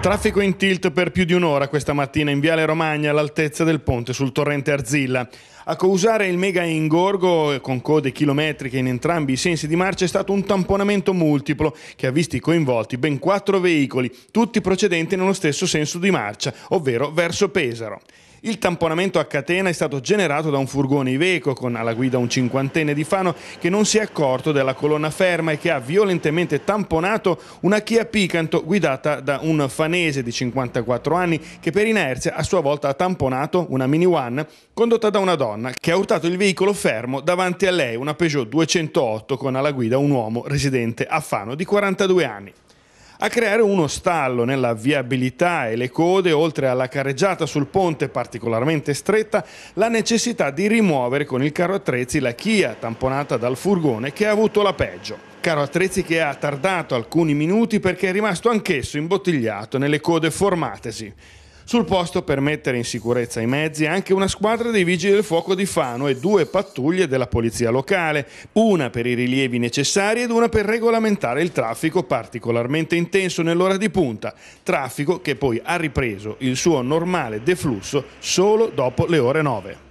Traffico in tilt per più di un'ora questa mattina in Viale Romagna all'altezza del ponte sul torrente Arzilla. A causare il mega ingorgo con code chilometriche in entrambi i sensi di marcia è stato un tamponamento multiplo che ha visti coinvolti ben quattro veicoli, tutti procedenti nello stesso senso di marcia, ovvero verso Pesaro. Il tamponamento a catena è stato generato da un furgone Iveco con alla guida un cinquantenne di Fano che non si è accorto della colonna ferma e che ha violentemente tamponato una Kia Picanto guidata da un fanese di 54 anni che per inerzia a sua volta ha tamponato una Mini One condotta da una donna che ha urtato il veicolo fermo davanti a lei, una Peugeot 208 con alla guida un uomo residente a Fano di 42 anni a creare uno stallo nella viabilità e le code, oltre alla carreggiata sul ponte particolarmente stretta, la necessità di rimuovere con il carro attrezzi la Kia tamponata dal furgone che ha avuto la peggio. Carro attrezzi che ha tardato alcuni minuti perché è rimasto anch'esso imbottigliato nelle code formatesi. Sul posto per mettere in sicurezza i mezzi anche una squadra dei vigili del fuoco di Fano e due pattuglie della polizia locale, una per i rilievi necessari ed una per regolamentare il traffico particolarmente intenso nell'ora di punta, traffico che poi ha ripreso il suo normale deflusso solo dopo le ore 9.